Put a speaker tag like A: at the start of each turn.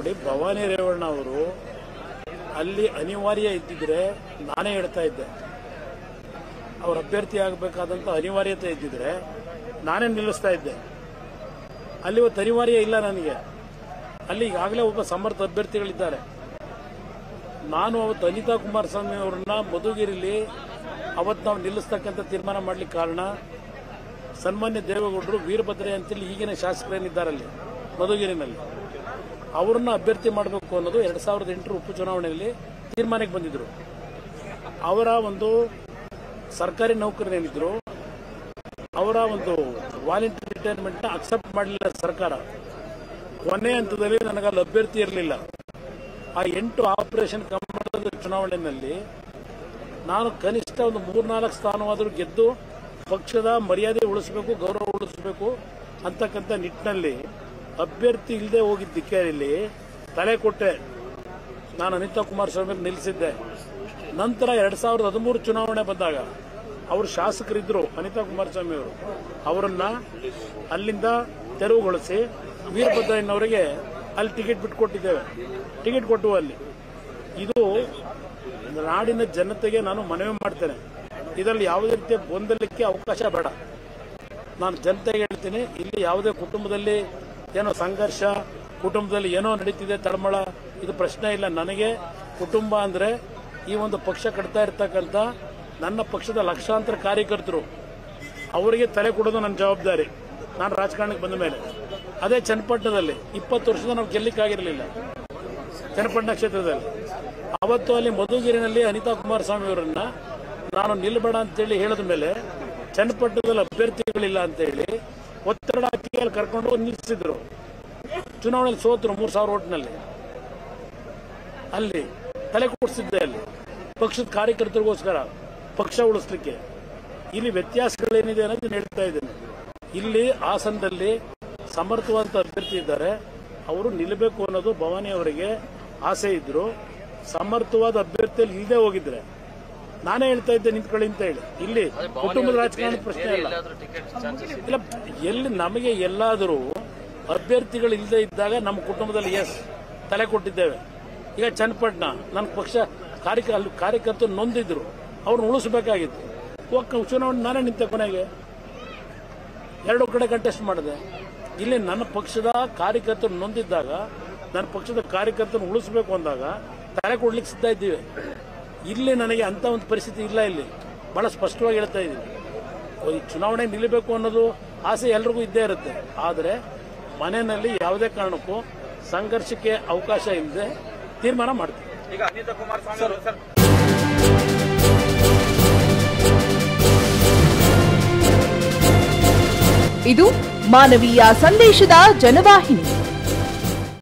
A: ನೋಡಿ ಭವಾನಿ ರೇವಣ್ಣ ಅವರು ಅಲ್ಲಿ ಅನಿವಾರ್ಯ ಇದ್ದಿದ್ರೆ ನಾನೇ ಹೇಳ್ತಾ ಇದ್ದೆ. ಅವ್ರ ಅಭ್ಯರ್ಥಿ ಆಗಬೇಕಾದಂತ ಅನಿವಾರ್ಯತೆ ಇದ್ದಿದ್ರೆ ನಾನೇ ನಿಲ್ಲಿಸ್ತಾ ಇದ್ದೆ. ಅಲ್ಲಿ ಇವತ್ತು ಅನಿವಾರ್ಯ ಇಲ್ಲ ನನಗೆ. ಅಲ್ಲಿ ಈಗಾಗಲೇ ಒಬ್ಬ ಸಮರ್ಥ ಅಭ್ಯರ್ಥಿಗಳಿದ್ದಾರೆ. ನಾನು ಅವತ್ತು ಅನಿತಾ ಕುಮಾರಸ್ವಾಮಿ ಅವರನ್ನ ಮಧುಗಿರಿಲಿ ಅವತ್ತು ನಾವು ನಿಲ್ಲಿಸ್ತಕ್ಕಂಥ ತೀರ್ಮಾನ ಮಾಡ್ಲಿಕ್ಕೆ ಕಾರಣ ಸನ್ಮಾನ್ಯ ದೇವೇಗೌಡರು ವೀರಭದ್ರೆ ಅಂತೇಳಿ ಈಗಿನ ಶಾಸಕರೇನಿದ್ದಾರಲ್ಲಿ ಮಧುಗಿರಿನಲ್ಲಿ. ಅವ್ರನ್ನ ಅಭ್ಯರ್ಥಿ ಮಾಡಬೇಕು ಅನ್ನೋದು ಎರಡ್ ಸಾವಿರದ ಎಂಟರ ಉಪಚುನಾವಣೆಯಲ್ಲಿ ತೀರ್ಮಾನಕ್ಕೆ ಬಂದಿದ್ರು. ಅವರ ಒಂದು ಸರ್ಕಾರಿ ನೌಕರರೇನಿದ್ರು ಅವರ ಒಂದು ವಾಲಂಟಿಯರ್ ರಿಟೈರ್ಮೆಂಟ್ ಅಕ್ಸೆಪ್ಟ್ ಮಾಡಲಿಲ್ಲ ಸರ್ಕಾರ. ಕೊನೆ ಹಂತದಲ್ಲಿ ನನಗಲ್ಲಿ ಅಭ್ಯರ್ಥಿ ಇರಲಿಲ್ಲ. ಆ ಎಂಟು ಆಪರೇಷನ್ ಕಮಲದ ಚುನಾವಣೆಯಲ್ಲಿ ನಾನು ಕನಿಷ್ಠ ಒಂದು ಮೂರ್ನಾಲ್ಕು ಸ್ಥಾನವಾದರೂ ಗೆದ್ದು ಪಕ್ಷದ ಮರ್ಯಾದೆ ಉಳಿಸಬೇಕು, ಗೌರವ ಉಳಿಸಬೇಕು ಅಂತಕ್ಕಂಥ ನಿಟ್ಟಿನಲ್ಲಿ ಅಭ್ಯರ್ಥಿ ಇಲ್ಲದೆ ಹೋಗಿದ್ದಕ್ಕೆ ಇಲ್ಲಿ ತಲೆ ಕೊಟ್ಟೆ. ನಾನು ಅನಿತಾ ಕುಮಾರಸ್ವಾಮಿ ನಿಲ್ಲಿಸಿದ್ದೆ. ನಂತರ ಎರಡ್ ಸಾವಿರದ ಹದಿಮೂರು ಚುನಾವಣೆ ಬಂದಾಗ ಅವರು ಶಾಸಕರಿದ್ದರು ಅನಿತಾ ಕುಮಾರಸ್ವಾಮಿ ಅವರು. ಅವರನ್ನ ಅಲ್ಲಿಂದ ತೆರವುಗೊಳಿಸಿ ವೀರಭದ್ರಯ್ಯನವರಿಗೆ ಅಲ್ಲಿ ಟಿಕೆಟ್ ಬಿಟ್ಕೊಟ್ಟಿದ್ದೇವೆ. ಟಿಕೆಟ್ ಕೊಟ್ಟು ಅಲ್ಲಿ. ಇದು ನಾಡಿನ ಜನತೆಗೆ ನಾನು ಮನವಿ ಮಾಡ್ತೇನೆ. ಇದರಲ್ಲಿ ಯಾವುದೇ ರೀತಿಯ ಗೊಂದಲಕ್ಕೆ ಅವಕಾಶ ಬೇಡ. ನಾನು ಜನತೆಗೆ ಹೇಳ್ತೀನಿ, ಇಲ್ಲಿ ಯಾವುದೇ ಕುಟುಂಬದಲ್ಲಿ ಏನೋ ಸಂಘರ್ಷ, ಕುಟುಂಬದಲ್ಲಿ ಏನೋ ನಡೀತಿದೆ, ತಳಮಳ, ಇದು ಪ್ರಶ್ನೆ ಇಲ್ಲ ನನಗೆ. ಕುಟುಂಬ ಅಂದ್ರೆ ಈ ಒಂದು ಪಕ್ಷ ಕಟ್ತಾ ಇರ್ತಕ್ಕಂಥ ನನ್ನ ಪಕ್ಷದ ಲಕ್ಷಾಂತರ ಕಾರ್ಯಕರ್ತರು. ಅವರಿಗೆ ತಲೆ ಕೊಡೋದು ನನ್ನ ಜವಾಬ್ದಾರಿ. ನಾನು ರಾಜಕಾರಣಕ್ಕೆ ಬಂದ ಮೇಲೆ. ಅದೇ ಚನ್ನಪಟ್ಟಣದಲ್ಲಿ ಇಪ್ಪತ್ತು ವರ್ಷದ ನಾವು ಗೆಲ್ಲಿಕ್ಕಾಗಿರಲಿಲ್ಲ. ಚನ್ನಪಟ್ಟಣ ಕ್ಷೇತ್ರದಲ್ಲಿ. ಅವತ್ತು ಅಲ್ಲಿ ಮಧುಗಿರಿನಲ್ಲಿ ಅನಿತಾ ಕುಮಾರಸ್ವಾಮಿ ಅವರನ್ನ ನಾನು ನಿಲ್ಬೇಡ ಅಂತೇಳಿ ಹೇಳಿದ ಮೇಲೆ ಚನ್ನಪಟ್ಟಣದಲ್ಲಿ ಅಭ್ಯರ್ಥಿಗಳಿಲ್ಲ ಅಂತೇಳಿ ಒತ್ತಡ ಹಾಕಿ ಕರ್ಕೊಂಡು ನಿಲ್ಲಿಸಿದ್ರು. ಚುನಾವಣೆಯಲ್ಲಿ ಸೋತರು ಮೂರು ಸಾವಿರ ಓಟ್ನಲ್ಲಿ. ಅಲ್ಲಿ ತಲೆ ಕೂಡಿಸಿದ್ದೆ ಅಲ್ಲಿ. ಪಕ್ಷದ ಕಾರ್ಯಕರ್ತರಿಗೋಸ್ಕರ ಪಕ್ಷ ಉಳಿಸ್ಲಿಕ್ಕೆ. ಇಲ್ಲಿ ವ್ಯತ್ಯಾಸಗಳೇನಿದೆ ಅನ್ನೋದು ಹೇಳ್ತಾ ಇದ್ದೇನೆ. ಇಲ್ಲಿ ಹಾಸನದಲ್ಲಿ ಸಮರ್ಥವಾದ ಅಭ್ಯರ್ಥಿ ಇದ್ದಾರೆ. ಅವರು ನಿಲ್ಲಬೇಕು ಅನ್ನೋದು ಭವಾನಿ ಅವರಿಗೆ ಆಸೆ ಇದ್ರು. ಸಮರ್ಥವಾದ ಅಭ್ಯರ್ಥಿಯಲ್ಲಿ ಇಲ್ಲದೆ ಹೋಗಿದ್ರೆ ನಾನೇ ಹೇಳ್ತಾ ಇದ್ದೆ ನಿಂತ್ಕೊಳ್ಳಿ ಅಂತ ಹೇಳಿ. ಇಲ್ಲಿ ಕುಟುಂಬದ ರಾಜಕಾರಣದ ಪ್ರಶ್ನೆ ಇಲ್ಲ ಇಲ್ಲ ಎಲ್ಲಿ ನಮಗೆ ಎಲ್ಲಾದರೂ ಅಭ್ಯರ್ಥಿಗಳು ಇಲ್ಲದೆ ಇದ್ದಾಗ ನಮ್ಮ ಕುಟುಂಬದಲ್ಲಿ ಎಸ್ ತಲೆ ಕೊಟ್ಟಿದ್ದೇವೆ. ಈಗ ಚನ್ನಪಟ್ಟಣ ನನ್ನ ಪಕ್ಷ ಕಾರ್ಯಕ ಅಲ್ಲಿ ಕಾರ್ಯಕರ್ತರು ನೊಂದಿದ್ರು. ಅವ್ರನ್ನ ಉಳಿಸಬೇಕಾಗಿತ್ತು. ಒಕ್ಕ ಚುನಾವಣೆ ನಾನೇ ನಿಂತೆ ಕೊನೆಗೆ. ಎರಡು ಕಡೆ ಕಂಟೆಸ್ಟ್ ಮಾಡಿದೆ. ಇಲ್ಲಿ ನನ್ನ ಪಕ್ಷದ ಕಾರ್ಯಕರ್ತರು ನೊಂದಿದ್ದಾಗ ನನ್ನ ಪಕ್ಷದ ಕಾರ್ಯಕರ್ತರನ್ನು ಉಳಿಸಬೇಕು ಅಂದಾಗ ತಲೆ ಕೊಡ್ಲಿಕ್ಕೆ ಸಿದ್ಧ ಇದ್ದೀವಿ. ಇಲ್ಲಿ ನನಗೆ ಅಂತ ಒಂದು ಪರಿಸ್ಥಿತಿ ಇಲ್ಲ ಇಲ್ಲಿ. ಬಹಳ ಸ್ಪಷ್ಟವಾಗಿ ಹೇಳ್ತಾ ಇದ್ದೀನಿ. ಚುನಾವಣೆ ನಿಲ್ಲಬೇಕು ಅನ್ನೋದು ಆಸೆ ಎಲ್ರಿಗೂ ಇದ್ದೇ ಇರುತ್ತೆ. ಆದರೆ ಮನೆಯಲ್ಲಿ ಯಾವುದೇ ಕಾರಣಕ್ಕೂ ಸಂಘರ್ಷಕ್ಕೆ ಅವಕಾಶ ಇಲ್ಲದೆ ತೀರ್ಮಾನ ಮಾಡ್ತೀವಿ.
B: ಈಗ ಅನಿತಾ ಕುಮಾರಸ್ವಾಮಿ ಅವರು ಸರ್.
C: ಇದು ಮಾನವೀಯ ಸಂದೇಶದ ಜನವಾಹಿನಿ.